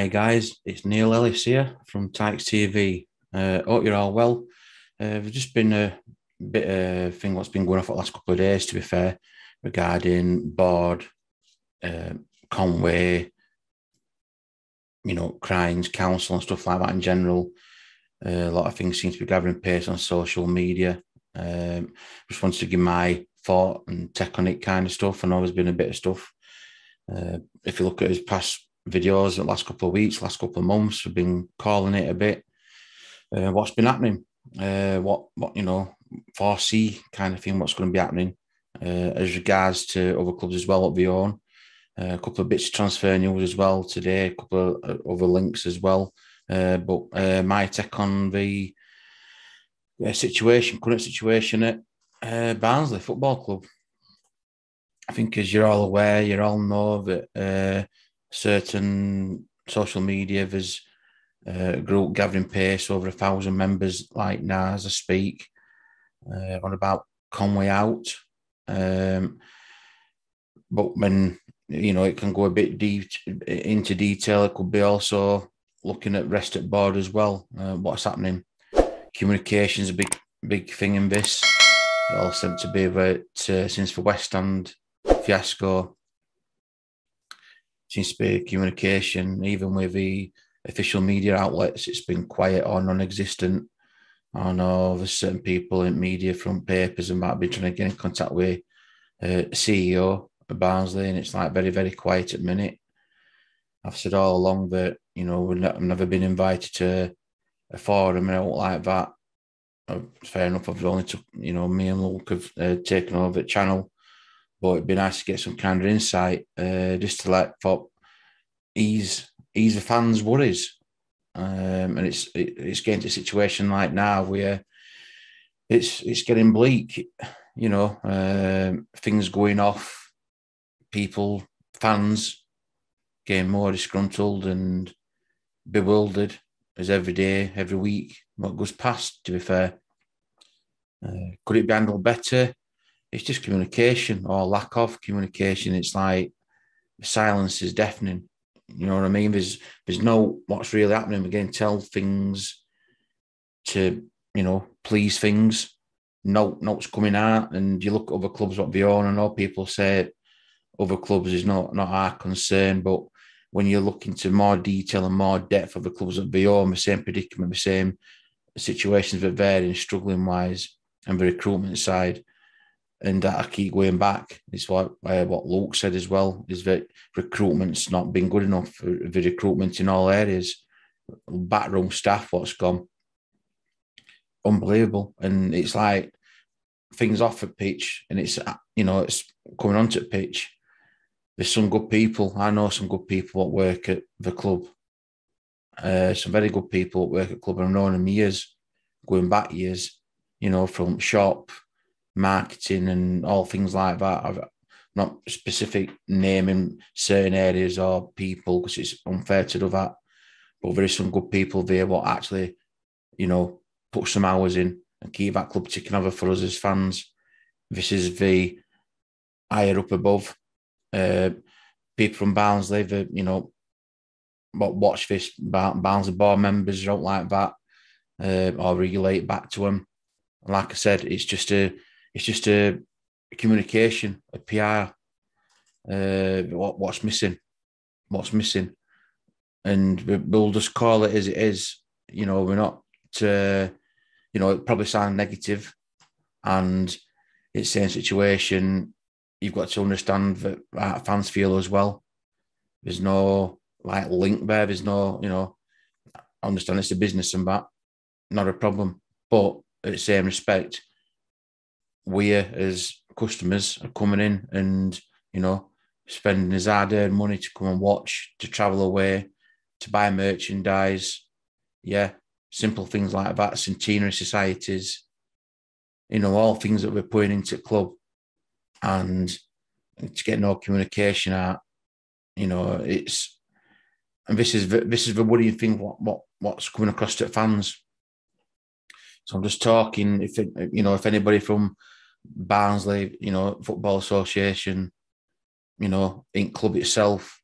Hi guys, it's Neil Ellis here from Tykes TV. Uh, hope you're all well. Uh, there's just been a bit of thing what's been going on for the last couple of days, to be fair, regarding board, uh, Conway, you know, Crimes Council and stuff like that in general. Uh, a lot of things seem to be gathering pace on social media. Um, just wanted to give my thought and tech on it kind of stuff. I know there's been a bit of stuff. Uh, if you look at his past videos the last couple of weeks, last couple of months. We've been calling it a bit. Uh, what's been happening? Uh, what what you know, foresee kind of thing. What's going to be happening uh, as regards to other clubs as well at Bjorn. Uh, a couple of bits of transfer news as well today. A couple of uh, other links as well. Uh, but my take on the situation, current situation at Barnsley Football Club. I think, as you're all aware, you all know that certain social media. There's uh, a group gathering pace over a thousand members like now as I speak uh, on about Conway out. Um, but when you know it can go a bit deep into detail, it could be also looking at rest at board as well. Uh, what's happening? Communication is a big big thing in this. It all seemed to be about uh, since the West End fiasco to be communication, even with the official media outlets, it's been quiet or non-existent. I know there's certain people in media from papers and might be trying to get in contact with uh, CEO Barnsley, and it's like very, very quiet at the minute. I've said all along that you know we've never been invited to a forum and out like that. Uh, fair enough. I've only took you know me and Luke have uh, taken over the channel but it'd be nice to get some kind of insight uh, just to let Pop ease ease the fans' worries. Um, and it's it, it's getting to a situation like now where it's it's getting bleak. You know, um, things going off, people, fans getting more disgruntled and bewildered as every day, every week, what goes past. To be fair, uh, could it be handled better? It's just communication or lack of communication. It's like silence is deafening. You know what I mean? There's there's no what's really happening. We're getting tell things to you know please things. No, notes coming out, and you look at other clubs what they own. I know people say other clubs is not not our concern, but when you look into more detail and more depth of the clubs that own, the same predicament, the same situations, but varying, struggling wise, and the recruitment side and I keep going back. It's what uh, what Luke said as well is that recruitment's not been good enough for the recruitment in all areas. Backroom staff, what's gone, unbelievable, and it's like things off the pitch, and it's you know it's coming onto the pitch. There's some good people. I know some good people that work at the club. Uh, some very good people that work at club. I've known them years, going back years. You know, from shop marketing and all things like that. I've not specific naming certain areas or people because it's unfair to do that. But there is some good people there what actually, you know, put some hours in and keep that club ticking over for us as fans. This is the higher up above. Uh, people from Barnsley, the, you know, what watch this Barnsley board members don't like that uh, or relate back to them. Like I said, it's just a it's just a communication, a PR. Uh, what what's missing? What's missing? And we'll just call it as it is. You know, we're not. Uh, you know, it probably sound negative, and it's the same situation. You've got to understand that fans feel as well. There's no like link there. There's no, you know, I understand it's a business and that, not a problem. But at the same respect, we as customers are coming in and you know spending his hard-earned money to come and watch, to travel away, to buy merchandise, yeah, simple things like that, centenary societies, you know, all things that we're putting into club, and to get no communication out, you know, it's and this is this is the worrying thing. What what what's coming across to fans. So I'm just talking. If it, you know, if anybody from Barnsley, you know, Football Association, you know, in club itself,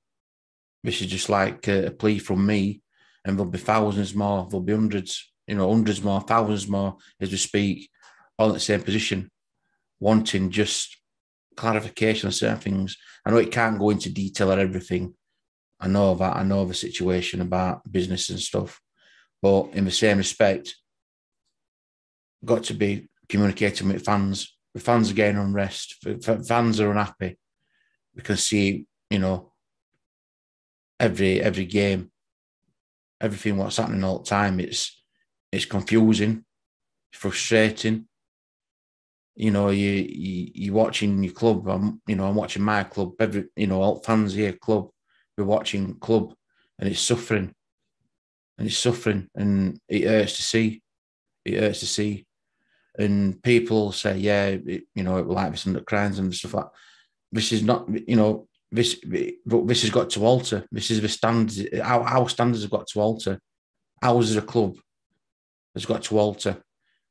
This is just like a, a plea from me, and there'll be thousands more, there'll be hundreds, you know, hundreds more, thousands more as we speak, all in the same position, wanting just clarification on certain things. I know it can't go into detail on everything. I know that. I know the situation about business and stuff. But in the same respect, got to be communicating with fans. The fans are getting unrest. Fans are unhappy. We can see, you know, every every game, everything what's happening all the time. It's it's confusing, frustrating. You know, you you you watching your club. I'm you know I'm watching my club. Every you know all fans here club. We're watching club, and it's suffering, and it's suffering, and it hurts to see. It hurts to see, and people say, yeah, it, you know, it will like this under crimes and stuff like. This is not, you know, this but this has got to alter. This is the standards. Our, our standards have got to alter. Ours as a club has got to alter.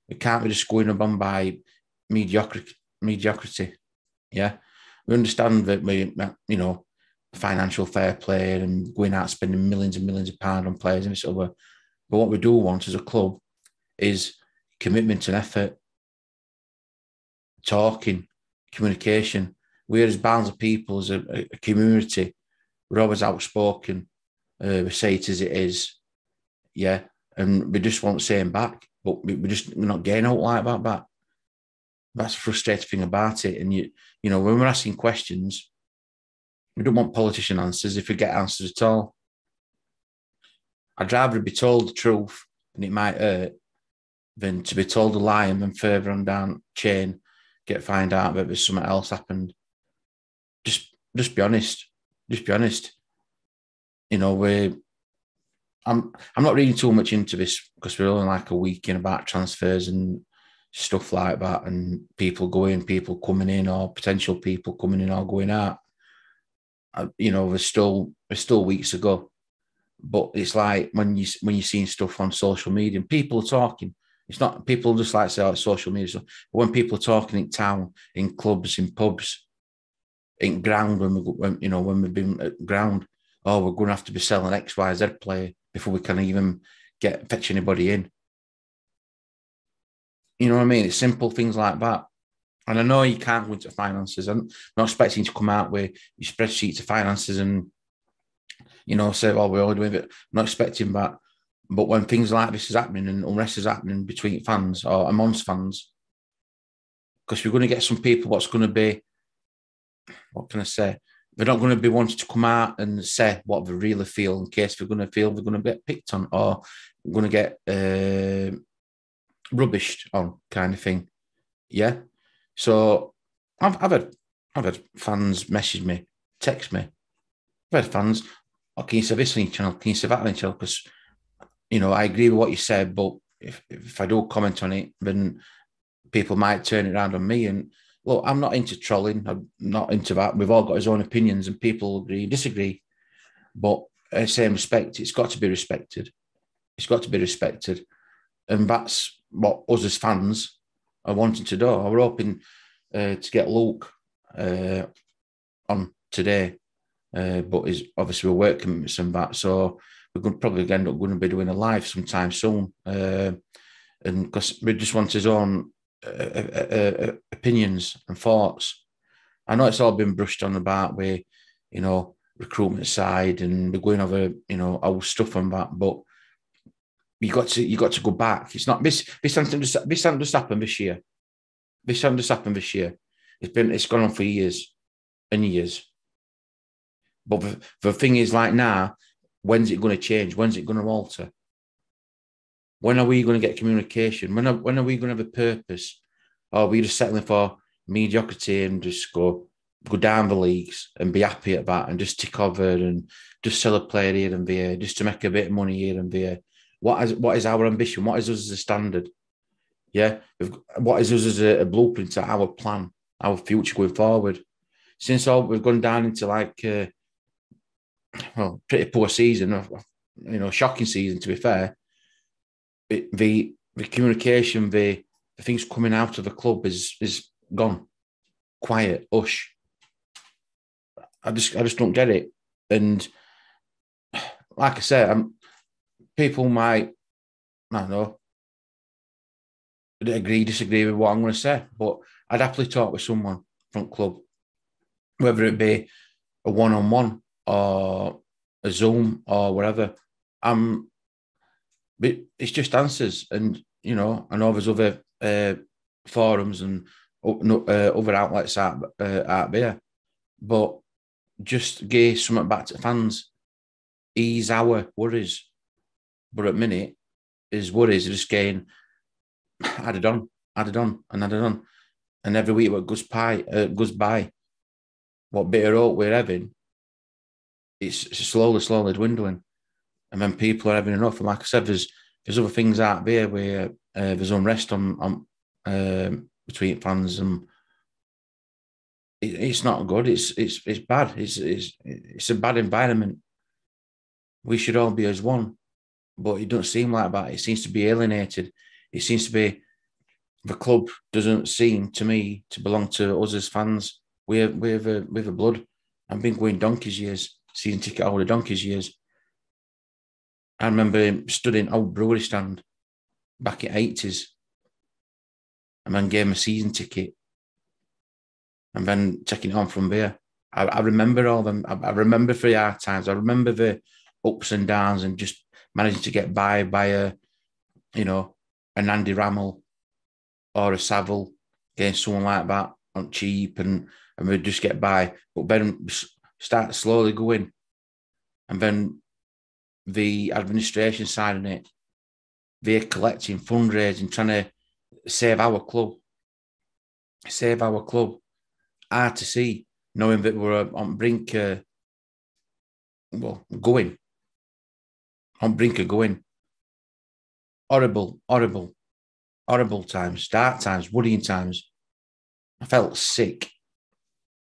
We can't be just going on by mediocrity. Mediocrity, yeah. We understand that we, you know, financial fair play and going out spending millions and millions of pounds on players and this other. But what we do want as a club is commitment and effort, talking, communication, We're as bands of people, as a, a community, we're always outspoken. Uh, we say it as it is, yeah, and we just won't say them back. But we, we just we're not getting out like that. But that's the frustrating thing about it. And you, you know, when we're asking questions, we don't want politician answers if we get answers at all. I'd rather be told the truth and it might hurt than to be told a lie and then further on down chain get find out that there's something else happened just just be honest. Just be honest. You know, we I'm I'm not reading too much into this because we're only like a week in about transfers and stuff like that, and people going, people coming in, or potential people coming in or going out. Uh, you know, there's still there's still weeks ago, but it's like when you when you're seeing stuff on social media, and people are talking. It's not people just like say oh, social media, but when people are talking in town, in clubs, in pubs, in ground when we when, you know when we've been at ground. Oh, we're going to have to be selling X, Y, Z player before we can even get fetch anybody in. You know what I mean? It's simple things like that. And I know you can't go into finances. I'm not expecting to come out with your spreadsheets of finances and you know say, well, we're all doing it." I'm not expecting that. But when things like this is happening and unrest is happening between fans or amongst fans, because we're going to get some people what's going to be what can I say? They're not going to be wanting to come out and say what they really feel in case they're going to feel they're going to get picked on or going to get uh, rubbished on, kind of thing. Yeah. So I've, I've had I've had fans message me, text me. I've had fans, oh, can you say this on your channel? Can you say that on your channel? Because, you know, I agree with what you said, but if, if I don't comment on it, then people might turn it around on me. And look, I'm not into trolling. I'm not into that. We've all got his own opinions, and people agree, and disagree. But in the same respect, it's got to be respected. It's got to be respected, and that's what us as fans are wanting to do. We're hoping uh, to get Luke uh, on today, uh, but is obviously we're working commitments and that, so we're going probably end up going to be doing a live sometime soon. Uh, and because we just want his own uh, uh, uh, opinions and thoughts. I know it's all been brushed on about with, you know, recruitment side and we're going over, you know, our stuff on that, but you got to you got to go back. It's not this this hasn't just this hasn't just happened this year. This hasn't just happened this year. It's been it's gone on for years and years. But the, the thing is, like now, when's it going to change? When's it going to alter? When are we going to get communication? When are, when are we going to have a purpose? Are we just settling for mediocrity and just go go down the leagues and be happy at that and just tick over and just sell a player here and there just to make a bit of money here and there? What is what is our ambition? What is us as a standard? Yeah, what is us as a, a blueprint to our plan, our future going forward? Since all we've gone down into like uh, well, pretty poor season, you know, shocking season to be fair. It, the the communication, the, the things coming out of the club is is gone, quiet, hush. I just I just don't get it, and like I said, I'm, people might, I don't know, agree, disagree with what I'm going to say, but I'd happily talk with someone from club, whether it be a one on one or a Zoom or whatever. I'm, but it's just answers. And, you know, I know there's other uh, forums and uh, other outlets out, uh, out there, but just give something back to fans, ease our worries. But at minute, his worries are just getting added on, added on, and added on. And every week what goes by, uh, goes by, what bit of hope we're having, it's slowly, slowly dwindling. And then people are having enough. And like I said, there's there's other things out there where uh, there's unrest on, on um, between fans and it, it's not good. It's it's it's bad. It's it's it's a bad environment. We should all be as one, but it doesn't seem like that. It seems to be alienated. It seems to be the club doesn't seem to me to belong to us as fans. We're we're the we're the blood. I've been going donkeys years, season ticket holder donkeys years. I remember him studying old brewery stand back in eighties, and then gave him a season ticket and then taking it on from there. I, I remember all them. I, I, remember three hard times. I remember the ups and downs and just managing to get by by a, you know, an Andy Rammell or a Saville, getting someone like that on cheap and and we'd just get by. But then start slowly going, and then the administration side of it, they're collecting, fundraising, trying to save our club, save our club hard to see, knowing that we're on brink, uh, well, going, on brink of going. Horrible, horrible, horrible times, dark times, worrying times. I felt sick,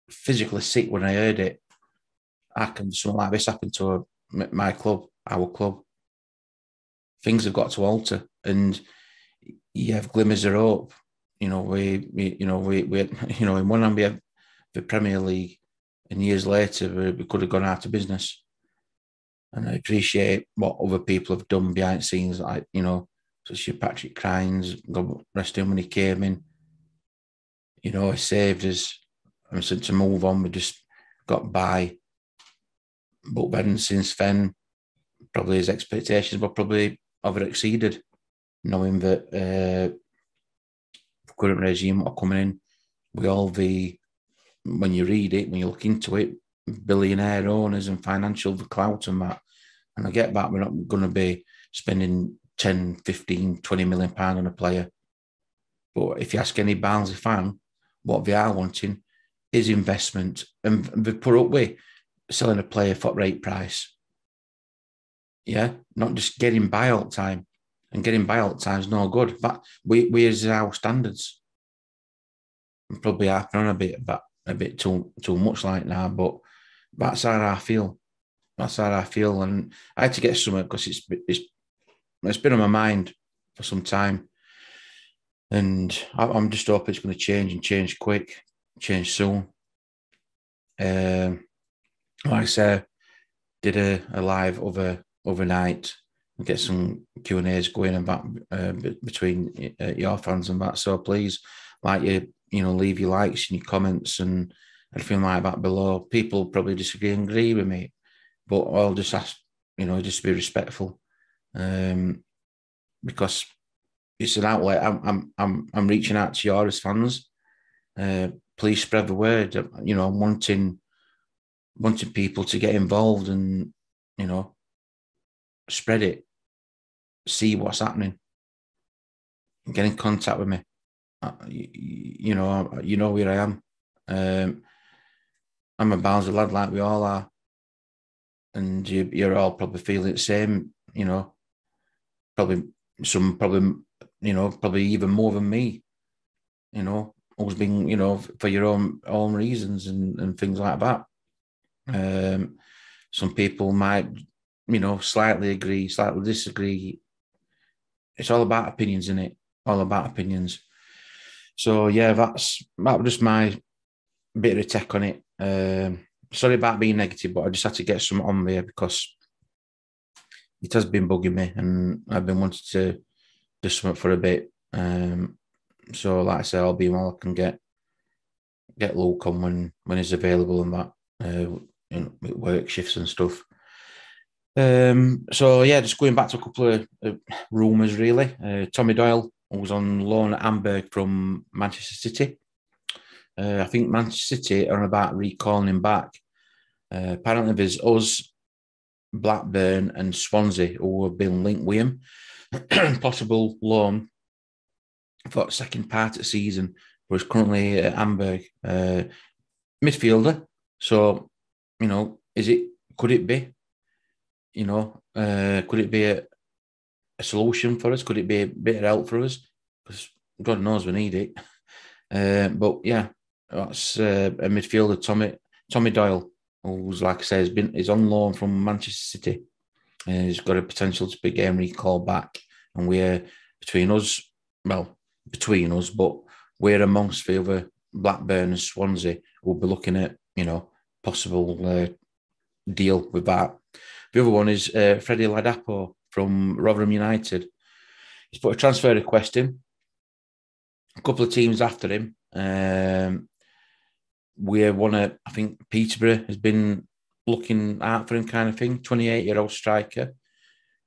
physically sick when I heard it. How something like this happen to a, my club, our club? Things have got to alter, and you have glimmers of hope you know, we, we you know, we, we, you know, in one hand we have the Premier League, and years later we, we could have gone out of business. And I appreciate what other people have done behind scenes, like you know, such as Patrick Crynes, God rest him when he came in. You know, he saved us. And so to move on, we just got by. But since then, probably his expectations were probably over exceeded, knowing that uh, current regime are coming in with all the, when you read it, when you look into it, billionaire owners and financial clout and that. And I get that we're not going to be spending 10, 15, 20 million pounds on a player. But if you ask any Barnsley fan, what they are wanting is investment. And they put up with selling a player for rate price. Yeah, not just getting by all the time and getting by all the time is no good. But we as our standards. I'm probably harping on a bit, but a bit too too much like now. But that's how I feel. That's how I feel, and I had to get somewhere because it's it's it's been on my mind for some time, and I'm just hoping it's going to change and change quick, change soon. Um, like I said, did a, a live over overnight and get some Q and A's going and that uh, between uh, your fans and that. So please, like you, you know, leave your likes and your comments and everything like that below. People probably disagree and agree with me, but I'll just ask, you know, just be respectful, um, because it's an outlet. I'm, I'm, I'm, I'm reaching out to you as fans. Uh, please spread the word. You know, I'm wanting, wanting people to get involved and, you know, spread it see what's happening. Get in contact with me. Uh, you, know, you know where I am. Um, I'm a Barnsley lad like we all are, and you, you're all probably feeling the same. You know, probably some probably you know probably even more than me. You know, always being you know for your own own reasons and, and things like that. Um, some people might you know slightly agree, slightly disagree it's all about opinions, in it? All about opinions. So yeah, that's that was just my bit of a tech on it. Um, sorry about being negative, but I just had to get some on there because it has been bugging me, and I've been wanting to do something for a bit. Um, so, like I said, I'll be well. I can get get on when when he's available and that, uh, work shifts and stuff. Um, so yeah, just going back to a couple of uh, rumours really. Uh, Tommy Doyle was on loan at Hamburg from Manchester City. Uh, I think Manchester City are about recalling him back. Uh, apparently, there's us, Blackburn, and Swansea who have been linked with him. Possible loan for the second part of the season, but currently at Hamburg. Uh, midfielder. So, you know, is it, could it be? You know, uh, could it be a, a solution for us? Could it be a bit of help for us? Because God knows we need it. Uh, but yeah, that's uh, a midfielder, Tommy Tommy Doyle, who's like I say, has been is on loan from Manchester City. And he's got a potential to be game recall back, and we're between us, well, between us, but we're amongst the other Blackburn and Swansea who'll be looking at you know possible uh, deal with that. The other one is uh, Freddie Ladapo from Rotherham United. He's put a transfer request in. A couple of teams after him. Um, we want to, I think Peterborough has been looking out for him, kind of thing. 28 year old striker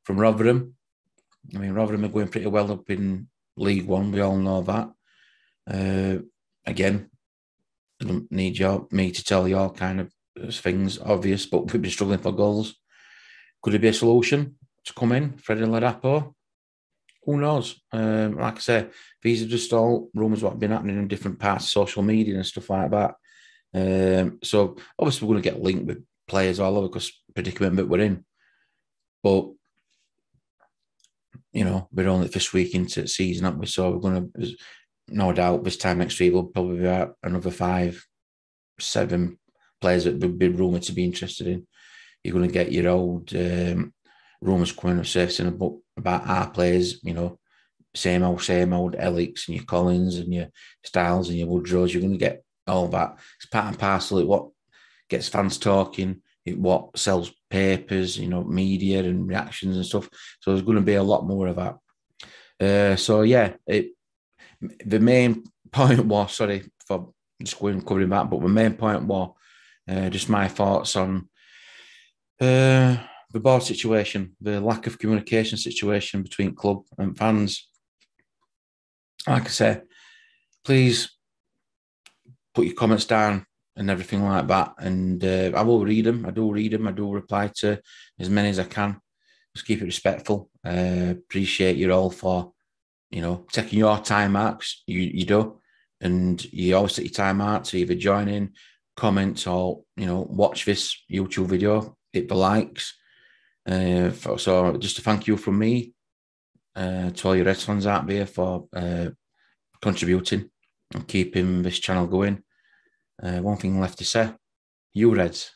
from Rotherham. I mean, Rotherham are going pretty well up in League One. We all know that. Uh, again, Don't need your, me to tell you all kind of things obvious, but we've been struggling for goals. Could it be a solution to come in, Freddie Ladapo? Who knows? Um, like I say, these are just all rumours what have been happening in different parts of social media and stuff like that. Um, so obviously we're going to get linked with players all over because predicament that we're in. But you know, we're only this week into the season, aren't we? So we're going to, no doubt, this time next week we'll probably be another five, seven players that would be rumoured to be interested in. You're going to get your old um, rumours coming up surfacing about, about our players, you know, same old, same old Alex and your Collins and your Styles and your Woodrows. You're going to get all that. It's part and parcel of what gets fans talking, it what sells papers, you know, media and reactions and stuff. So there's going to be a lot more of that. Uh, so yeah, it the main point was sorry for just going covering that, but the main point was uh, just my thoughts on uh, the board situation, the lack of communication situation between club and fans. Like I say, please put your comments down and everything like that. And uh, I will read them. I do read them. I do reply to as many as I can. Just keep it respectful. Uh, appreciate you all for, you know, taking your time out. You you do, and you always take your time out to either join in, comment, or you know, watch this YouTube video. Hit the likes. Uh, for, so just a thank you from me uh, to all your Reds out there for uh, contributing and keeping this channel going. Uh, one thing left to say, you Reds,